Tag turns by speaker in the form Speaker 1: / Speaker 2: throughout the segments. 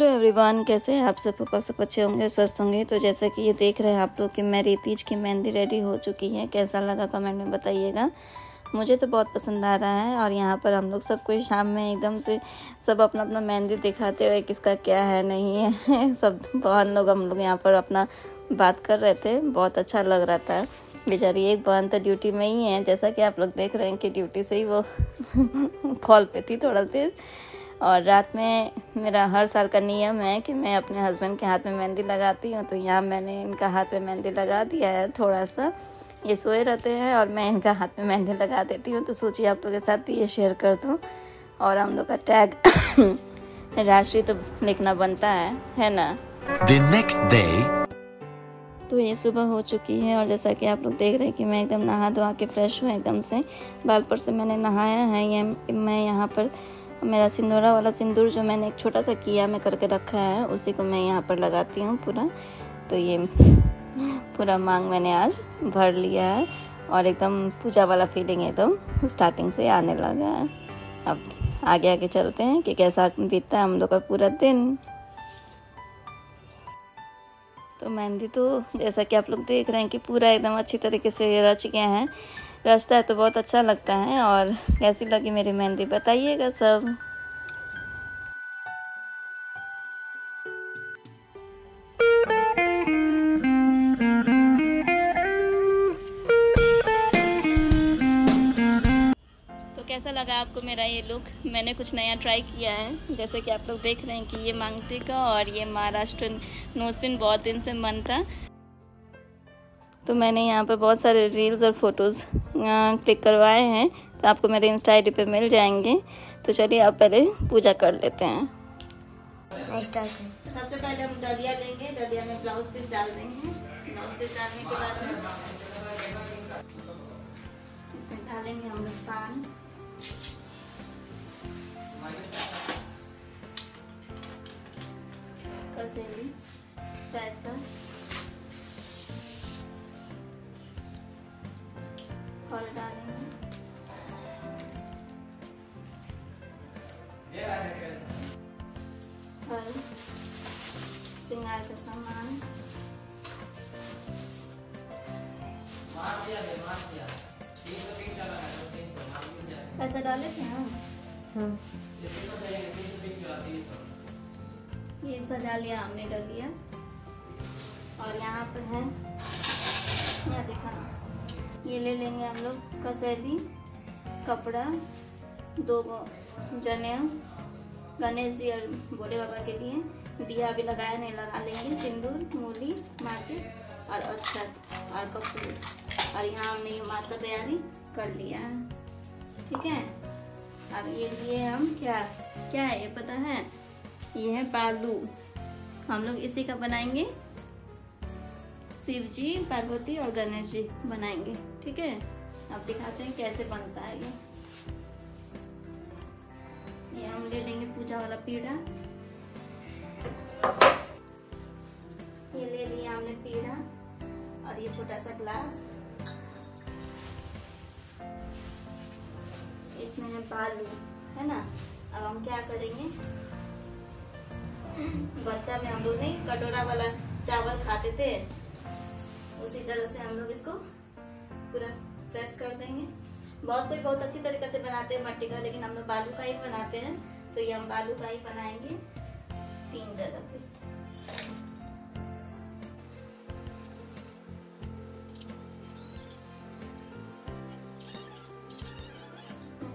Speaker 1: Hello everyone, कैसे हैं आप सब? आप सब अच्छे होंगे, स्वस्थ होंगे। तो जैसा कि ये देख रहे हैं आप लोग कि मेरी तीज की मेहंदी रेडी हो चुकी है। कैसा लगा कमेंट में बताइएगा। मुझे तो बहुत पसंद आ रहा है और यहाँ पर हम लोग सब कोई शाम में एकदम से सब अपना अपना मेहंदी दिखाते हुए किसका क्या है, नहीं है, सब बहन लोग, हम लोग यहाँ पर अपना बात कर रहे थे। बहुत अच्छा लग रहा था। बेचारी एक बहन तो ड्यूटी में ही है। जैसा कि आप लोग देख रहे हैं कि ड्यूटी से ही वो कॉल पे थी थोड़ा देर। और रात में मेरा हर साल का नियम है कि मैं अपने हस्बैंड के हाथ में मेहंदी लगाती हूँ तो यहाँ मैंने इनका हाथ में मेहंदी लगा दिया है थोड़ा सा ये सोए रहते हैं और मैं इनका हाथ में मेहंदी लगा देती हूँ तो सोचिए आप लोगों के साथ भी ये शेयर कर दूँ। और हम लोग का टैग राशि तो लिखना बनता है है ना?
Speaker 2: The next day,
Speaker 1: तो ये सुबह हो चुकी है और जैसा कि आप लोग देख रहे हैं कि मैं एकदम नहा धोवा के फ्रेश हूँ एकदम से। बाल पर से मैंने नहाया है ये मैं यहाँ पर मेरा सिंदूरा वाला सिंदूर जो मैंने एक छोटा सा किया में करके रखा है, उसी को मैं यहाँ पर लगाती हूँ पूरा। तो ये पूरा मांग मैंने आज भर लिया है और एकदम पूजा वाला फीलिंग एकदम स्टार्टिंग से आने लगा है। अब आगे आगे चलते हैं कि कैसा बीतता है हम लोग का पूरा दिन। तो मेहंदी तो जैसा कि आप लोग देख रहे हैं कि पूरा एकदम अच्छी तरीके से रच गया है। रचता है तो बहुत अच्छा लगता है और कैसी लगी मेरी मेहंदी बताइएगा सब। तो कैसा लगा आपको मेरा ये लुक मैंने कुछ नया ट्राई किया है। जैसे कि आप लोग देख रहे हैं कि ये मांगटी का और ये महाराष्ट्र नोजपिन बहुत दिन से मन था। तो मैंने यहाँ पर बहुत सारे रील्स और फ़ोटोज़ क्लिक करवाए हैं तो आपको मेरे इंस्टा आई पे मिल जाएँगे। तो चलिए आप पहले पूजा कर लेते हैं। सबसे पहले हम डलिया लेंगे। डलिया में ब्लाउज पीस डाल देंगे। ब्लाउज पीस डालने के बाद इसमें डालेंगे हम लोग पान कसेली पैसा। फल डालेंगे। फल श्रृंगार का सामान। पैसा डाले थे हम? ये सजा लिया हमने डलिया और यहाँ पर है यहाँ दिखा ये ले लेंगे हम लोग कसेली कपड़ा, दो जने, गणेश जी और भोले बाबा के लिए। दिया भी लगाया नहीं, लगा लेंगे। सिंदूर, मूली, माचिस और अक्षत और कपूर। और यहाँ हमने ये माता तैयारी कर लिया है। ठीक है? अब ये लिए हम क्या क्या है ये पता है? ये है बालू। हम लोग इसी का बनाएँगे। शिव जी पार्वती और गणेश जी बनाएँगे, ठीक है? अब दिखाते हैं कैसे बनता है ये। ये हम ले लेंगे पूजा वाला पीड़ा। ये ले लिया हमने पीड़ा और ये छोटा सा ग्लास। इसमें है बालू, है ना? अब हम क्या करेंगे? बच्चा में हम लोग नहीं, कटोरा वाला चावल खाते थे। उसी तरह से हम लोग इसको पूरा प्रेस कर देंगे। बहुत कोई बहुत अच्छी तरीके से बनाते हैं मट्टी का, लेकिन हम लोग बालू का ही बनाते हैं। तो ये हम बालू का ही बनाएँगे तीन जगह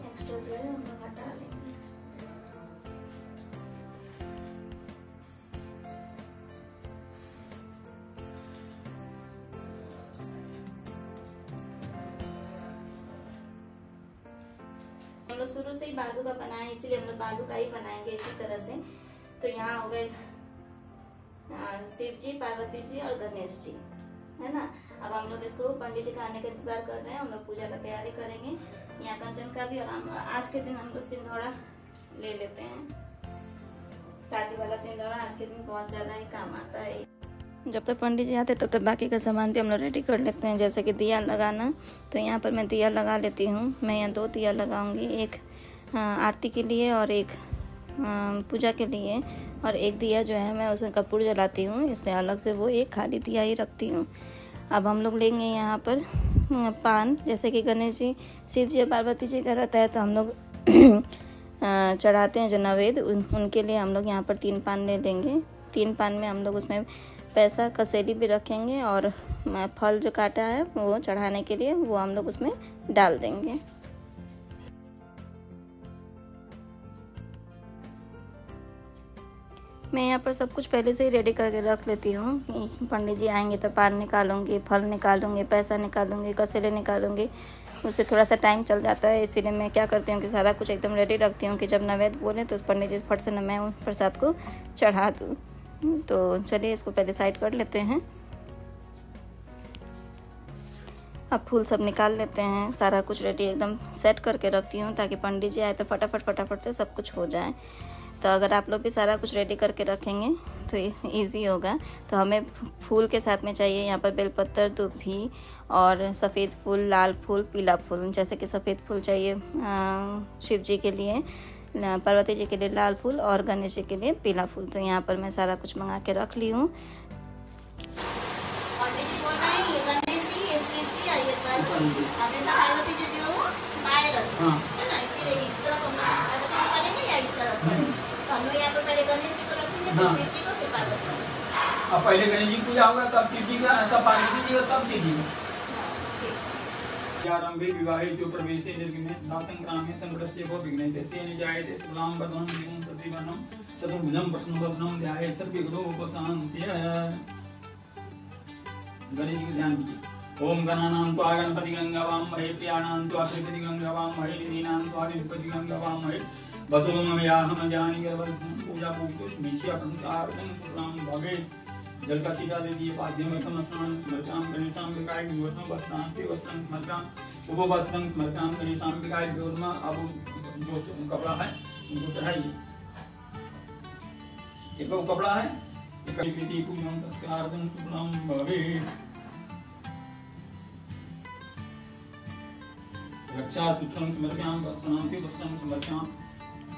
Speaker 1: एक्स्ट्रा जो है लोग शुरू से ही बालू का बनाए इसीलिए हम लोग बालू का ही बनाएँगे इसी तरह से। तो यहाँ हो गए शिव जी पार्वती जी और गणेश जी है ना? अब हम लोग इसको पंडित जी का आने का इंतज़ार कर रहे हैं, हम लोग पूजा का तैयारी करेंगे। यहाँ कंचन का भी और आज के दिन हम लोग सिंधौड़ा ले लेते हैं। शादी वाला सिंधौड़ा आज के दिन बहुत ज़्यादा ही काम आता है जब तक पंडित जी आते तब तक बाकी का सामान भी हम लोग रेडी कर लेते हैं। जैसे कि दिया लगाना तो यहाँ पर मैं दिया लगा लेती हूँ। मैं यहाँ दो दिया लगाऊँगी एक आरती के लिए और एक पूजा के लिए। और एक दिया जो है मैं उसमें कपूर जलाती हूँ। इसलिए अलग से वो एक खाली दिया ही रखती हूँ। अब हम लोग लेंगे यहाँ पर पान। जैसे कि गणेश जी शिव जी पार्वती जी का रहता है तो हम लोग चढ़ाते हैं जो नवेद उन, उनके लिए हम लोग यहाँ पर तीन पान ले लेंगे। तीन पान में हम लोग उसमें पैसा कसेली भी रखेंगे और फल जो काटा है वो चढ़ाने के लिए वो हम लोग उसमें डाल देंगे। मैं यहाँ पर सब कुछ पहले से ही रेडी करके रख लेती हूँ। पंडित जी आएँगे तो पान निकालूँगी, फल निकालूँगी, पैसा निकालूँगी कसेले निकालूँगी। उससे थोड़ा सा टाइम चल जाता है, इसीलिए मैं क्या करती हूँ कि सारा कुछ एकदम रेडी रखती हूँ कि जब नवेद बोले तो उस पंडित जी फट से न मैं प्रसाद को चढ़ा दूँ। तो चलिए इसको पहले साइड कर लेते हैं। अब फूल सब निकाल लेते हैं। सारा कुछ रेडी एकदम सेट करके रखती हूँ ताकि पंडित जी आए तो फटाफट फटाफट से सब कुछ हो जाए। तो अगर आप लोग भी सारा कुछ रेडी करके रखेंगे तो इजी होगा। तो हमें फूल के साथ में चाहिए यहाँ पर बेलपत्तर दुभी और सफ़ेद फूल, लाल फूल, पीला फूल। जैसे कि सफ़ेद फूल चाहिए शिव जी के लिए। पार्वती जी के लिए लाल फूल और गणेश जी के लिए पीला फूल। तो यहाँ पर मैं सारा कुछ मंगा के रख ली हूँ।
Speaker 3: हाँ पहले गणेश जी पूजा होगा तब शिव जी का तब पार्वती जी का तब शिव जी आरंभे विवाहे जो प्रवेशे निर्गमे दासंग्रामे संग्रस्य को विघ्नते सेन जायते सुलाम वदनं दिवं सतिवर्णं चतुर्भुजं प्रश्नवदनं ध्याये सर्वविघ्नो उपशान्त्य गणेश जी ध्यान दीजिए ओम गणानां त्वा गणपति गंगावां महे, प्रियाणां त्वा त्रिपति गंगावां महे, निधीनां त्वा निधिपति गंगावां महे। वसुमयाहम जानी पूजा पूजो मीशिया भवे। जल का टीका दे दिए पाद्यम स्मृताम गणेशाम विकाय विवस्म वस्त्रां से वस्त्रं स्मृताम उपवस्त्रं स्मृताम गणेशाम विकाय विवस्म अब जो कपड़ा है उनको चढ़ाइए एक वो कपड़ा है, एक विधि पूजन संस्कारं सुप्रम भवे। रक्षा सूत्रं समर्पयाम वस्त्रां से वस्त्रं समर्पयाम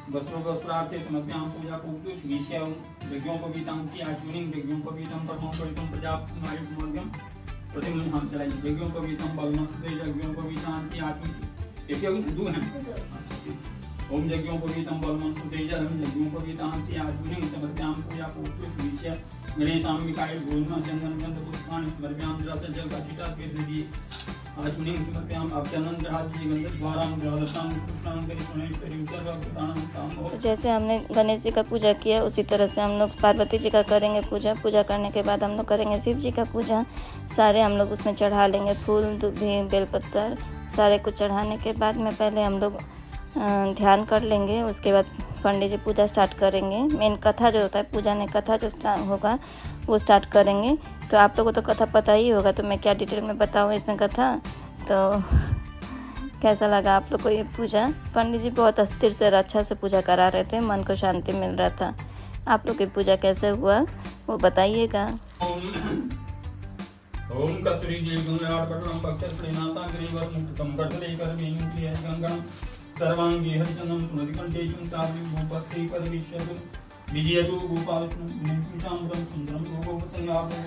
Speaker 3: वस्त्रों वस्त्रार्थे समभ्यां पूजा पूजो विषयं यज्ञोपवीतं की आचुनिं यज्ञोपवीतं परमोपवीतं प्रजापतिमायुर्मर्गं प्रतिमुनि हम चलाइए यज्ञोपवीतं बलमस्ते यज्ञोपवीतां की आचुनिं यज्ञ दो हैं ओम यज्ञों को भी हम भगवान सुतेज हम यज्ञोपवीतं बलमस्ते यज्ञोपवीतां की आचुनिं समभ्यां पूजा पूजो विषय गणेशां विकाय भूर्म चंदन चंद पुष्पाणि समर्प्यां रस जल का चिता
Speaker 1: तो जैसे हमने गणेश जी का पूजा किया उसी तरह से हम लोग पार्वती जी का करेंगे पूजा। पूजा करने के बाद हम लोग करेंगे शिव जी का पूजा। सारे हम लोग उसमें चढ़ा लेंगे फूल दुभी बेलपत्तर सारे कुछ चढ़ाने के बाद में पहले हम लोग ध्यान कर लेंगे। उसके बाद पंडित जी पूजा स्टार्ट करेंगे। मेन कथा जो होता है, पूजा ने कथा जो होगा, वो स्टार्ट करेंगे। तो आप लोगों को तो कथा पता ही होगा तो मैं क्या डिटेल में बताऊँ इसमें कथा? तो कैसा लगा आप लोग को ये पूजा? पंडित जी बहुत अस्थिर से अच्छा से पूजा करा रहे थे, मन को शांति मिल रहा था। आप लोग की पूजा कैसे हुआ, वो बताइएगा।
Speaker 3: ओम पक्षत्रिनाथं गिरिवर मुक्तं सर्वाङ्गी हरिचनं स्मृतिकण्ठेषु ताव्यं भूपस्यै पदविष्यतु विजयतु गोपालकृष्णं सुन्दरं गोगोपसंयापो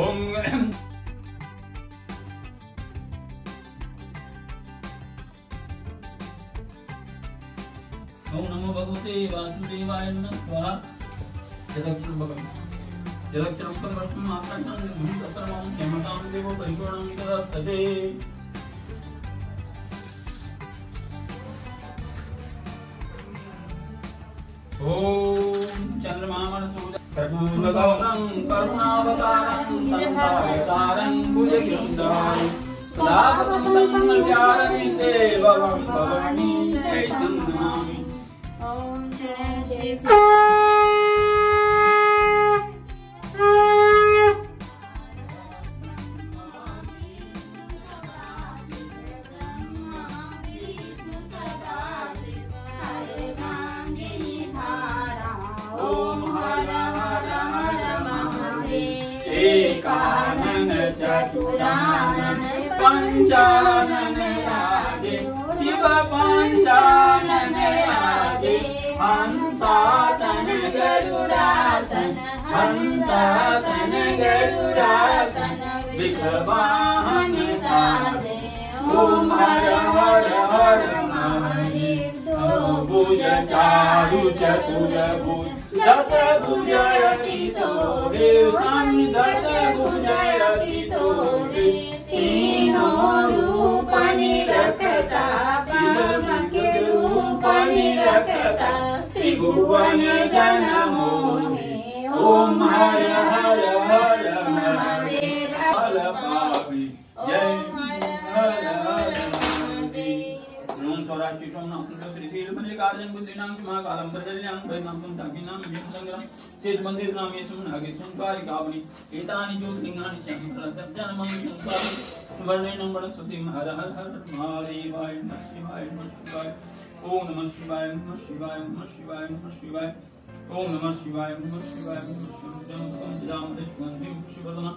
Speaker 3: ओम ओम नमो भगवते वासुदेवाय नमः। स्वाहा। जगक्षरं भगवन् जगक्षरं परमस्मि आकाशान् भूत सर्वं क्षमतां देवो परिपूर्णं तदस्तते ॐ चन्द्रमामणसूर्यकर्पूरगौरं करुणावतारं संसारसारं भुजगिन्दारं सदावतं सन्मल्यारविन्दे भवं भवानी। चैतन्यमामि एकानन चतुरानन पंचानन राजे, शिव पंचानन राजे हंसासन गरुडासन हंसासन गरुडासन विखवाहन साजे ओम हर हर हर महादेव। भुज चारु चतुर भुज दस भुजयति सोरे स्वामी दस भुजयति सोरे तीनों रूप निरखता परम के रूप निरखता त्रिभुवन जन मोहे ओम हर हर हर महादेव महादेव नमः स्वराष्ट्री सोम नाम सुंदर श्री शील मंदिर कार्जन बुद्धि नाम की महाकालम प्रजल्याम भय नाम तुम ताकि नाम भीम संग्राम शेष मंदिर नाम ये सुन नागे सुन कारी कावनी एतानि ज्योतिर्लिंगानि शंकर सज्जन मम संसार वर्णे नंबर स्तुति हर हर हर महादेवाय नमः शिवाय नमः शिवाय ओम नमः शिवाय नमः शिवाय नमः शिवाय नमः शिवाय ओम नमः शिवाय नमः शिवाय नमः शिवाय जम जाम वंदिम शिवदना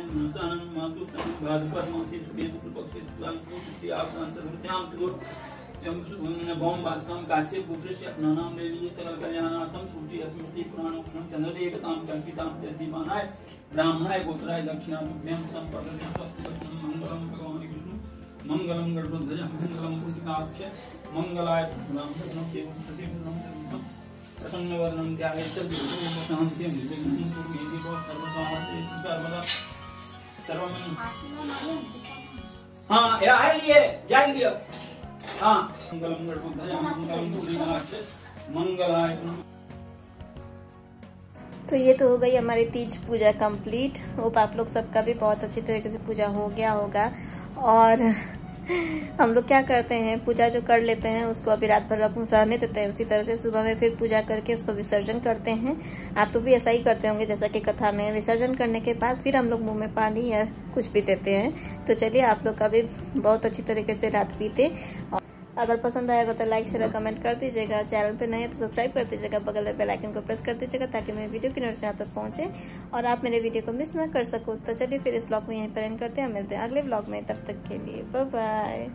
Speaker 3: भाद्रपद मासे शुक्ले शुक्लपक्षे शुक्लां पुष्टि आपदां चतुर्थ्यां चतुर् भौम वास्तवं काश्य पुत्रस्य अपनानां ले लिए सकल कल्याणार्थं सूचि स्मृति पुराणोक्तं चंद्रदेवतां कल्पितां दीपानाय ब्राह्मणाय गोत्राय दक्षिणाभ्यां संपर्कं स्वस्ति वचनं मंगलम, भगवान, विष्णु, मंगलम गरुड़ध्वज मंगलम पुष्टिकाक्ष मंगलाय ब्राह्मणं देवं सतीं प्रसन्नवदनं ध्यायेत् शान्तिं निर्विघ्नं कुर्मीति भो सर्वकामते सर्वदा हाँ लिए हाँ मंगलम मंगलम मंगलाय
Speaker 1: तो ये तो हो गई हमारी तीज पूजा कंप्लीट। होप आप लोग सबका भी बहुत अच्छी तरीके से पूजा हो गया होगा। और हम लोग क्या करते हैं, पूजा जो कर लेते हैं, उसको अभी रात भर रहने देते हैं। उसी तरह से सुबह में फिर पूजा करके उसको विसर्जन करते हैं। आप तो भी ऐसा ही करते होंगे, जैसा कि कथा में विसर्जन करने के बाद फिर हम लोग मुँह में पानी या कुछ भी देते हैं। तो चलिए, आप लोग का भी बहुत अच्छी तरीके से रात बीते। अगर पसंद आएगा तो लाइक शेयर कमेंट कर दीजिएगा। चैनल पे नए तो सब्सक्राइब कर दीजिएगा। बगल में बेलाइकन को प्रेस कर दीजिएगा ताकि मेरे वीडियो की नोटिस तक पहुँचे और आप मेरे वीडियो को मिस ना कर सको। तो चलिए फिर इस ब्लॉग को यहीं पर एंड करते हैं। मिलते हैं अगले ब्लॉग में। तब तक के लिए बाय